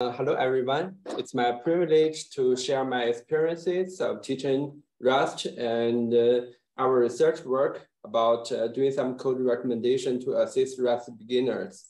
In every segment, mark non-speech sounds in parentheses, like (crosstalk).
Uh, hello, everyone. It's my privilege to share my experiences of teaching Rust and uh, our research work about uh, doing some code recommendation to assist Rust beginners.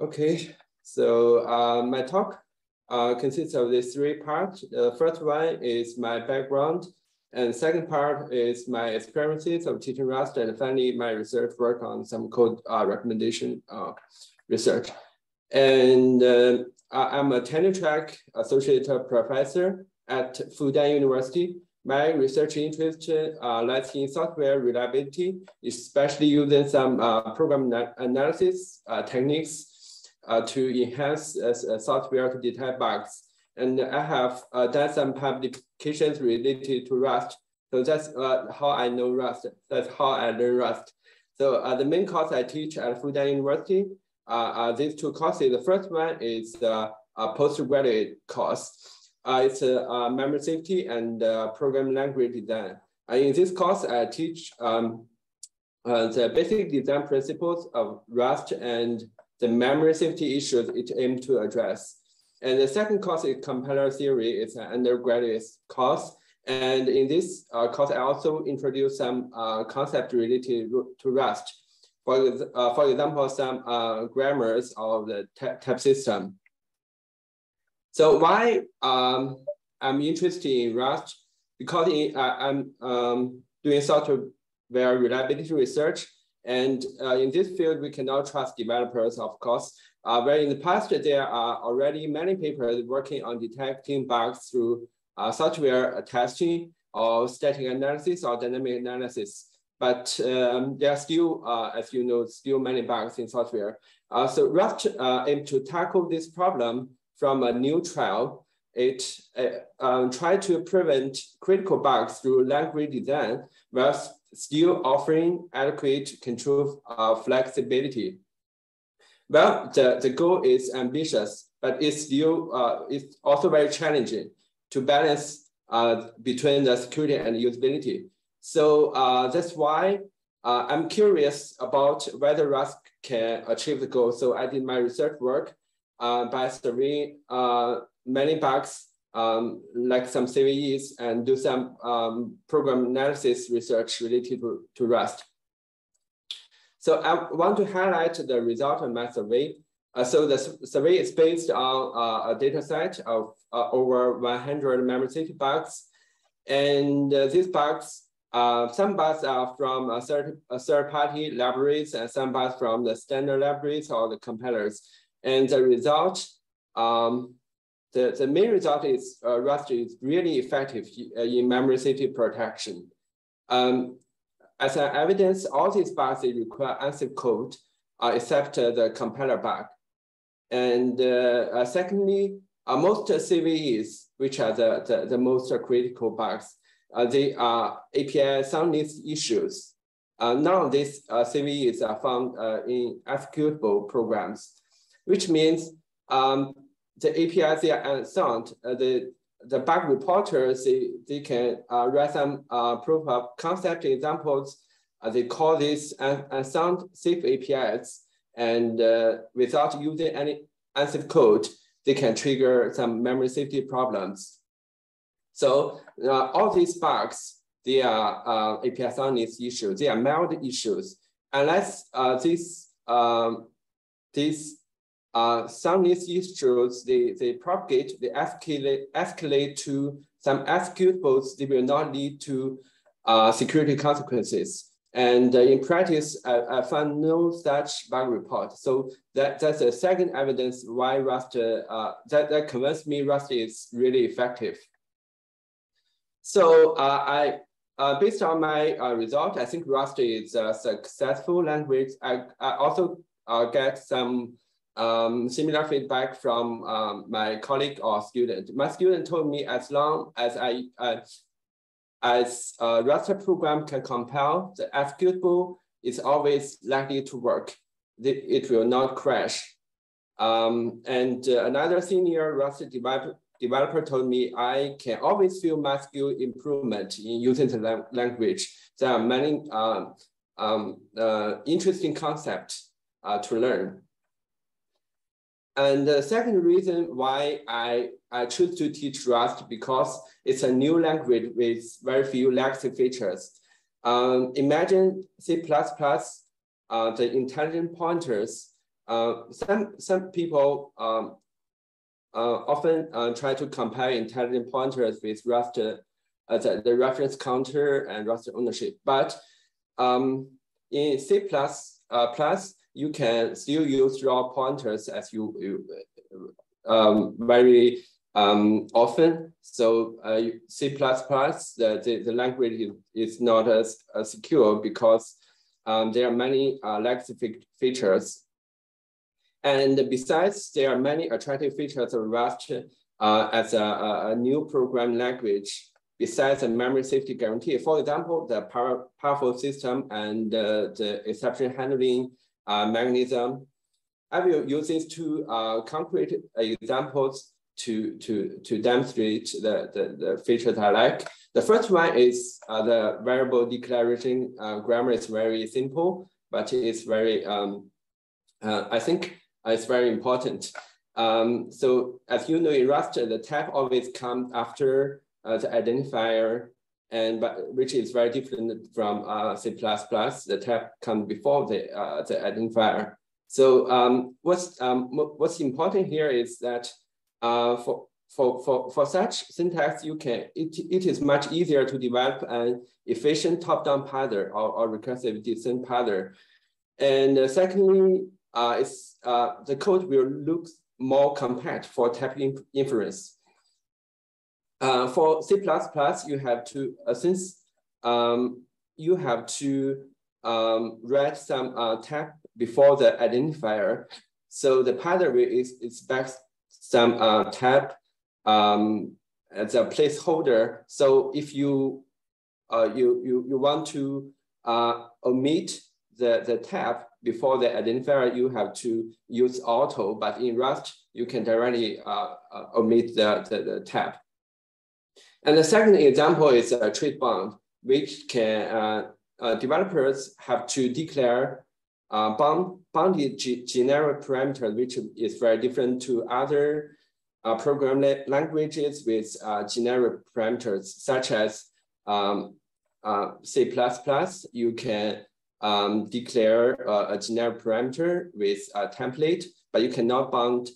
Okay, so uh, my talk uh, consists of these three parts. The first one is my background, and second part is my experiences of teaching Rust, and finally my research work on some code uh, recommendation research. And uh, I'm a tenure track associate professor at Fudan University. My research interest uh, lies in software reliability, especially using some uh, program analysis uh, techniques uh, to enhance uh, software to detect bugs. And I have done some publications related to Rust. So that's how I know Rust. That's how I learn Rust. So the main course I teach at Fudan University these two courses. The first one is uh, postgraduate course. it's uh, memory safety and program language design. in this course, I teach um, the basic design principles of Rust and the memory safety issues it aims to address. And the second course is compiler theory. It's an undergraduate course. And in this uh, course, I also introduce some uh, concept related to Rust for, uh, for example, some uh, grammars of the type system. So why um, I'm interested in Rust? Because in, uh, I'm um, doing software reliability research. And uh, in this field, we cannot trust developers, of course. Uh, where in the past, there are already many papers working on detecting bugs through uh, software testing or static analysis or dynamic analysis but um, there are still, uh, as you know, still many bugs in software. Uh, so Rust uh, aimed to tackle this problem from a new trial. It uh, um, tried to prevent critical bugs through language design, while still offering adequate control uh, flexibility. Well, the, the goal is ambitious, but it's still uh, it's also very challenging to balance between the security and usability. So uh, that's why uh, I'm curious about whether Rust can achieve the goal. So I did my research work uh, by surveying uh, many bugs, um, like some CVEs, and do some um, program analysis research related to, to Rust. So I want to highlight the result of my survey. Uh, so the survey is based on uh, a data set of over 100 memory safety bugs. And these bugs uh, some bugs are from a third, a third party libraries and some bugs from the standard libraries or the compilers. And the result, um, the, the main result is uh, Rust is really effective uh, in memory safety protection. Um, as an evidence, all these bugs require unsafe code uh, except uh, the compiler bug. And uh, secondly, most CVEs, which are the, the, the most critical bugs, uh, they are API soundness issues. Uh, none of these uh, CVEs are found uh, in executable programs, which means um, the APIs they are unsound. Uh, the the bug reporters they, they can uh, write some uh, proof of concept examples. Uh, they call this unsound safe APIs, and uh, without using any unsafe code, they can trigger some memory safety problems. So uh, all these bugs, they are uh, API soundness issues. They are mild issues. Unless uh, these um, these uh, soundness issues, they, they propagate, they escalate, escalate to some executables, they will not lead to uh, security consequences. And uh, in practice, I, I, found no such bug report. So that, that's the second evidence why Rust, uh, that, that convinced me Rust is really effective. So uh, I, uh, based on my uh, result, I think Rust is a successful language. I, I also uh, get some um, similar feedback from um, my colleague or student. My student told me as long as I as a Rust program can compile, the executable is always likely to work. It will not crash. Um, and uh, another senior Rust developer, developer told me I can always feel my skill improvement in using the language. There are many uh, um, uh, interesting concepts uh, to learn. And the second reason why I, I choose to teach Rust because it's a new language with very few legacy features. Um, imagine C++, uh, the intelligent pointers. Uh, some, some people um, often uh, try to compare intelligent pointers with Rust, uh, the, the reference counter and Rust ownership. But um, in C++, uh, plus, you can still use raw pointers as you, you um, very um, often. So uh, C++, the, the, the language is, is not as, as secure because um, there are many uh, legacy features. And besides, there are many attractive features of Rust uh, as a, a, new programming language besides the memory safety guarantee. For example, the power, powerful system and uh, the exception handling uh, mechanism. I will use these two uh, concrete examples to, to, to demonstrate the, the, the features I like. The first one is uh, the variable declaration uh, grammar is very simple, but it's very, um, uh, I think it's very important. Um, so as you know in Rust, the type always comes after uh, the identifier, and but which is very different from uh, C++. The type comes before the, uh, the identifier. So um, what's, um, what's important here is that uh, for, for, for, for such syntax, you can, it, it is much easier to develop an efficient top-down parser or, or recursive descent parser. And uh, secondly, uh, it's, uh, the code will look more compact for type inference. Uh, for C++, you have to, uh, since um, you have to um, write some uh, type before the identifier, so the parser will expect some uh, tab um, as a placeholder. So if you uh, you, you, you want to uh, omit the, the tab before the identifier, you have to use auto, but in Rust, you can directly uh, uh, omit the, the, the, tab. And the second example is a trait bound, which can uh, uh, developers have to declare uh, bound, bounded generic parameter, which is very different to other uh, program languages with uh, generic parameters, such as um, uh, C++, you can um, declare uh, a generic parameter with a template, but you cannot bound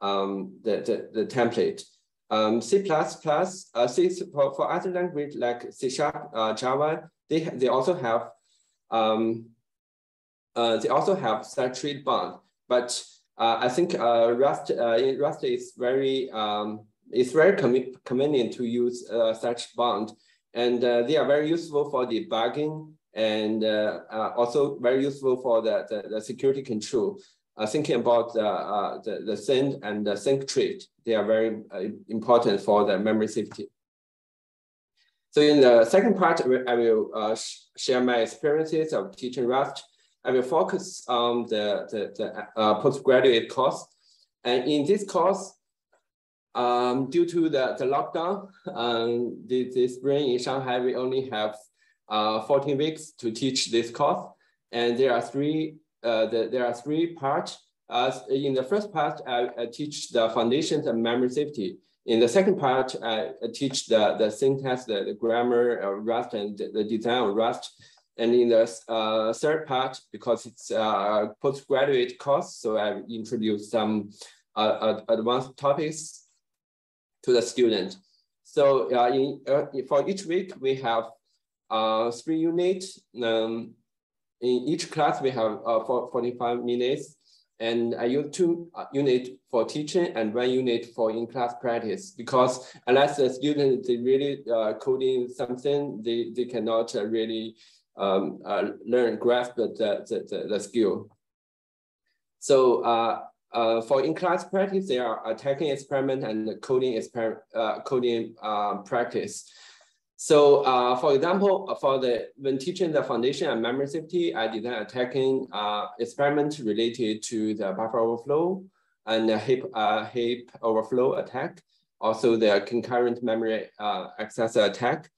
um, the, the, the template. Um, C++, uh, C for, for other language like C Sharp, uh, Java, they, they also have um, uh, they also have such trait bound, but uh, I think uh, Rust uh, Rust is very um, it's very convenient to use such bond, and they are very useful for debugging and uh, also very useful for the, the, the security control. thinking about the, the, send and the sync trait, they are very important for the memory safety. So in the second part, I will share my experiences of teaching Rust I will focus on the, the, the uh, postgraduate course. And in this course, um, due to the, the lockdown, um, this, this spring in Shanghai, we only have uh, 14 weeks to teach this course. And there are three, uh, the, there are three parts. Uh, in the first part, I, I, teach the foundations of memory safety. In the second part, I, I teach the, the syntax, the, the grammar of Rust and the, design of Rust. And in the uh, third part, because it's a postgraduate course, so I introduced some uh, advanced topics to the student. So uh, in, for each week, we have uh, three units. Um, in each class, we have uh, for 45 minutes. And I use two uh, units for teaching and one unit for in-class practice because unless the student they really uh, coding something, they, they cannot uh, really um, uh, learn, grasp the, the, the, the skill. So uh, uh, for in-class practice, there are attacking experiment and coding exper uh, coding practice. So uh, for example, for the when teaching the foundation and memory safety, I did an attacking uh, experiment related to the buffer overflow and the heap, uh, heap overflow attack, also the concurrent memory uh, access attack.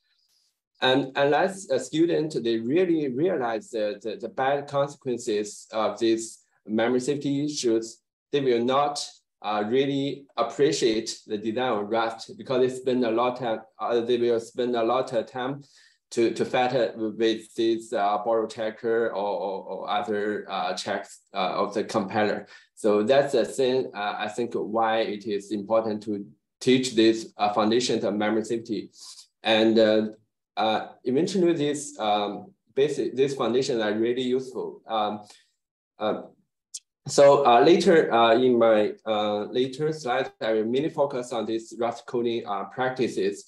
And unless a student, they really realize the, the, the bad consequences of these memory safety issues, they will not uh, really appreciate the design of Rust because they spend a lot of uh, they will spend a lot of time to to fight with this uh, borrow checker or, or, or other uh, checks uh, of the compiler. So that's the thing uh, I think why it is important to teach these uh, foundations of memory safety, and eventually these um, basic these foundations are really useful. Um, so uh, later uh, in my uh, later slides, I will mainly focus on these Rust coding uh, practices.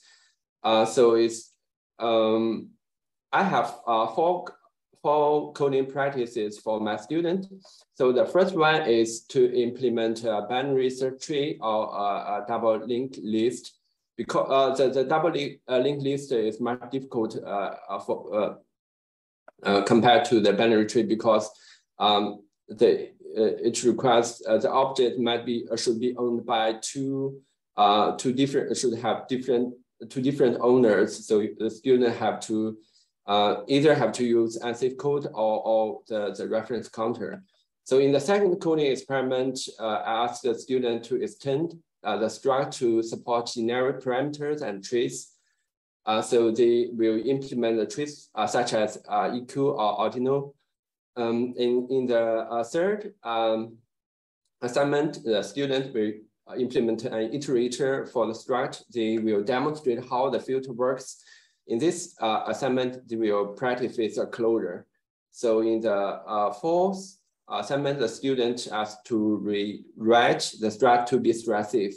Uh, so it's um, I have uh, four, four coding practices for my student. So the first one is to implement a binary search tree or a, a double linked list because the, the double uh, linked list is much difficult for, compared to the binary tree because um, the it requires the object might be should be owned by two two different should have different two different owners. So the student have to uh, either have to use unsafe code or, or the, the reference counter. So in the second coding experiment, uh, I asked the student to extend uh, the struct to support generic parameters and traits. Uh, so they will implement the traits uh, such as uh, EQ or ordinal. Um, in, in the uh, third um, assignment, the student will uh, implement an iterator for the struct. They will demonstrate how the filter works. In this uh, assignment, they will practice with a closure. So in the uh, fourth assignment, the student has to rewrite the struct to be thread safe.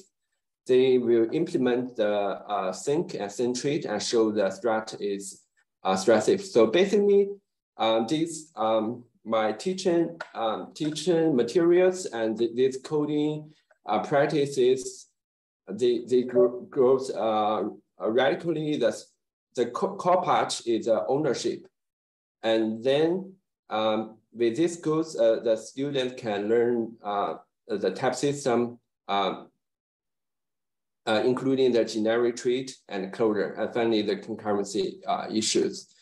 They will implement the uh, sync and send trait and show the struct is uh, stress. So basically, um, these um, my teaching um, teaching materials and these coding uh, practices, they, they grow, grows uh, radically. The, the core part is uh, ownership. And then um, with these goals, uh, the student can learn uh, the type system, um, uh, including the generic trait and closure, and finally the concurrency issues.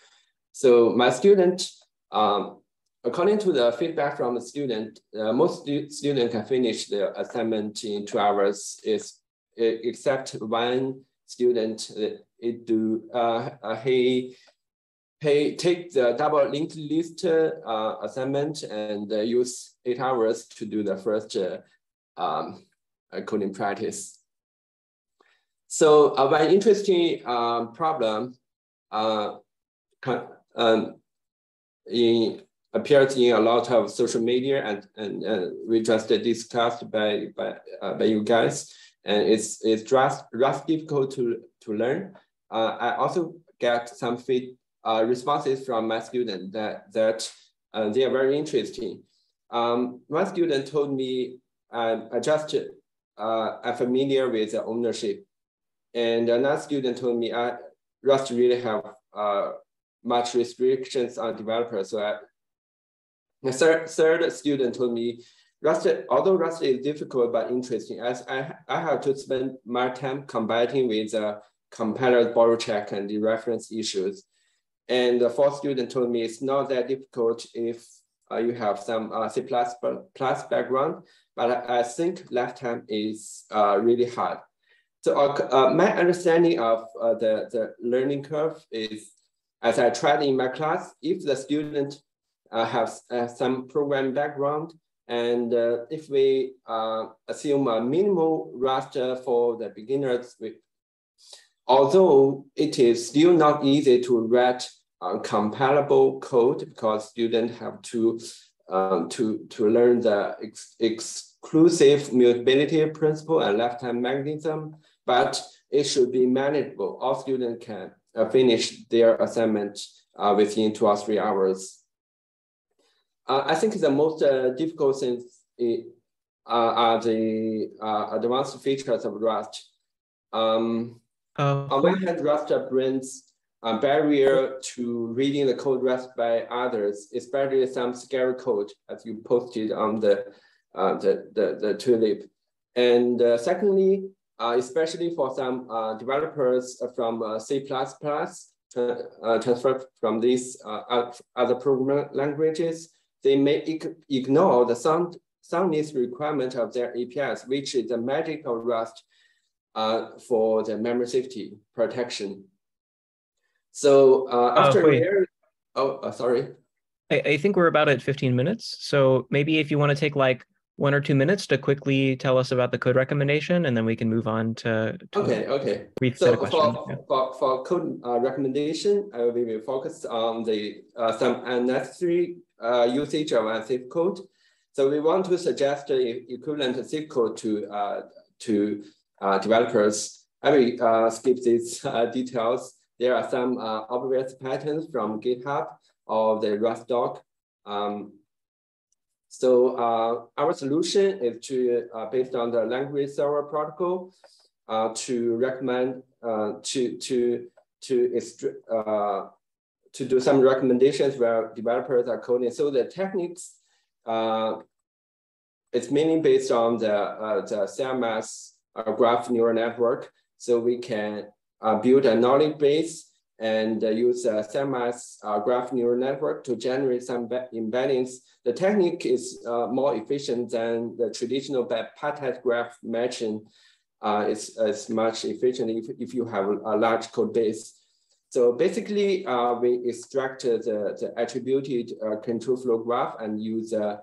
So my student um, According to the feedback from the student, uh, most stu students can finish their assignment in two hours, is, except one student, uh, it do, uh, uh, he, he take the double linked list uh, assignment and uh, use eight hours to do the first um, coding practice. So uh, one interesting um, problem um, in appears in a lot of social media and, and, and we just discussed by, by, uh, by you guys. And it's, it's just, just difficult to, to learn. Uh, I also get some feed, uh, responses from my students that, that uh, they are very interesting. Um, one student told me, I just uh, I'm familiar with the ownership. And another student told me, I just really have uh, much restrictions on developers. So I, the third, third student told me, Rust, although Rust is difficult but interesting, as I, I have to spend my time combating with the compiler borrow check and the reference issues. And the fourth student told me it's not that difficult if uh, you have some uh, C++ background, but I, I think lifetime is uh, really hard. So uh, uh, my understanding of uh, the, the learning curve is, as I tried in my class, if the student uh, have uh, some program background. And uh, if we assume a minimal raster for the beginners, we, although it is still not easy to write compilable code because students have to um, to to learn the ex exclusive mutability principle and lifetime mechanism, but it should be manageable. All students can uh, finish their assignment uh, within two or three hours. Uh, I think the most uh, difficult things uh, are the uh, advanced features of Rust. Um, uh, on one hand, Rust brings a barrier to reading the code Rust by others, especially some scary code as you posted on the, uh, the, the, the Zulip. And secondly, especially for some developers from C++, transfer from these other programming languages, they may ignore the some, soundness requirement of their APIs, which is the magic of Rust uh, for the memory safety protection. So uh, uh after uh, oh, uh, sorry. I, I think we're about at 15 minutes. So maybe if you want to take like one or two minutes to quickly tell us about the code recommendation, and then we can move on to, to okay, okay. So for, yeah. for, for code uh, recommendation, uh, we will focus on the uh, some unnecessary uh, usage of unsafe code. So we want to suggest the equivalent safe code to uh, to uh, developers. I will skip these details. There are some obvious patterns from GitHub or the Rust doc. Um, so uh, our solution is to uh, based on the language server protocol uh, to recommend uh, to to to uh, to do some recommendations where developers are coding. So the techniques uh, it's mainly based on the the Siamese graph neural network. So we can build a knowledge base and uh, use a uh, graph neural network to generate some embeddings. The technique is uh, more efficient than the traditional bipartite graph matching. Uh, it's, it's much efficient if, if you have a large code base. So basically, uh, we extract the, the attributed uh, control flow graph and use the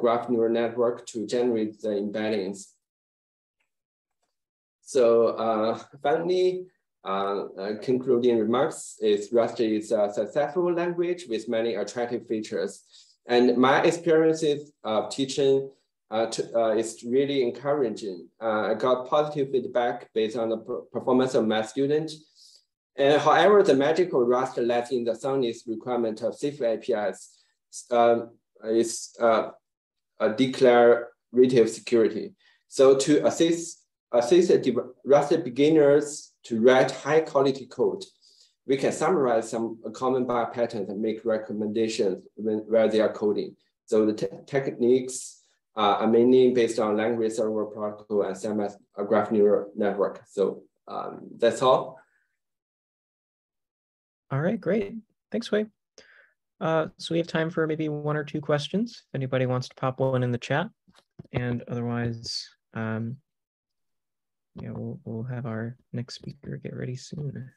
graph neural network to generate the embeddings. So finally, uh, uh, concluding remarks is Rust is a successful language with many attractive features. And my experiences of teaching uh, to, uh, is really encouraging. Uh, I got positive feedback based on the performance of my students. And however, the magical Rust lets in the soundness requirement of safe APIs um, is declarative security. So to assist, assist Rust beginners to write high quality code, we can summarize some common bug patterns and make recommendations when, where they are coding. So the te techniques uh, are mainly based on language server protocol and Siamese graph neural network. So um, that's all. All right, great. Thanks, Hui. Uh, so we have time for maybe one or two questions. If anybody wants to pop one in the chat, and otherwise, um, yeah, we'll, we'll have our next speaker get ready soon.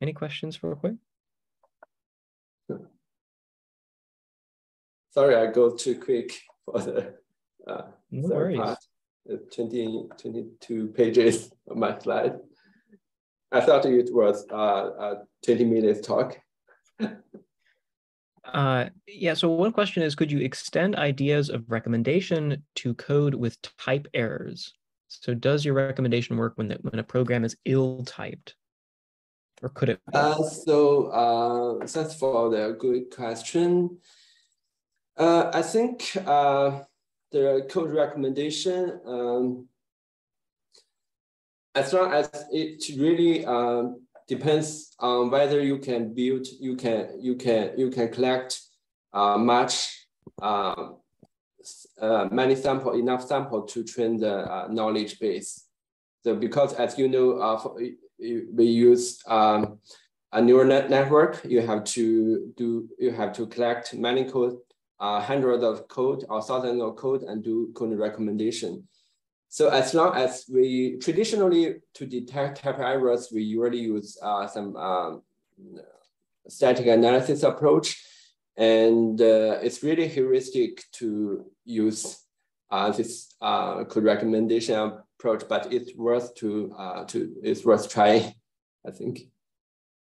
Any questions real quick? Sorry, I go too quick for the uh, no worries. Part, 20, 22 pages of my slide. I thought it was uh, a 20 minutes talk. (laughs) Uh, yeah, so one question is, could you extend ideas of recommendation to code with type errors? So does your recommendation work when, the, when a program is ill-typed? Or could it? Uh, so uh, thanks for the good question. Uh, I think uh, the code recommendation, um, as long as it really um, depends on whether you can build, you can you can you can collect uh, much uh, uh, many sample enough sample to train the uh, knowledge base. So because as you know, uh, for, we use um, a neural net network. You have to do you have to collect many code, uh, hundreds of code or thousands of code and do code recommendation. So as long as we traditionally to detect type errors, we usually use uh, some um, static analysis approach. And uh, it's really heuristic to use uh, this uh, code recommendation approach, but it's worth to, uh, to it's worth trying, I think.